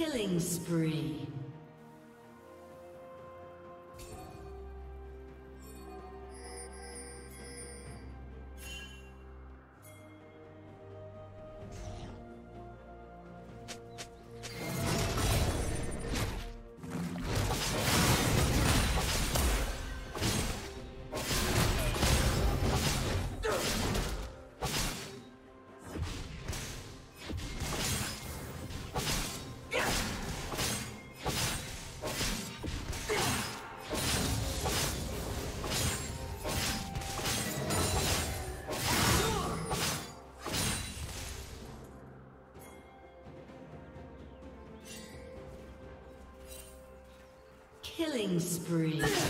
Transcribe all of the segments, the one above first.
Killing spree. Killing spree.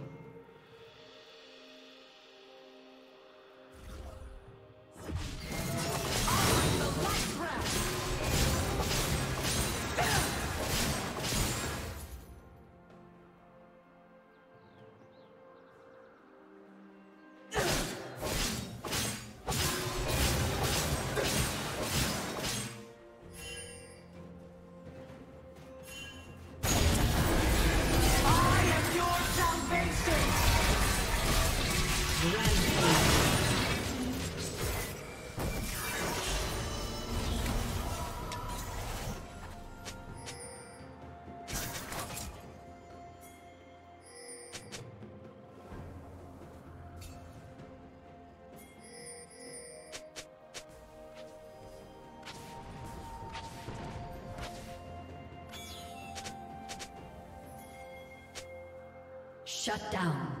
Shut down.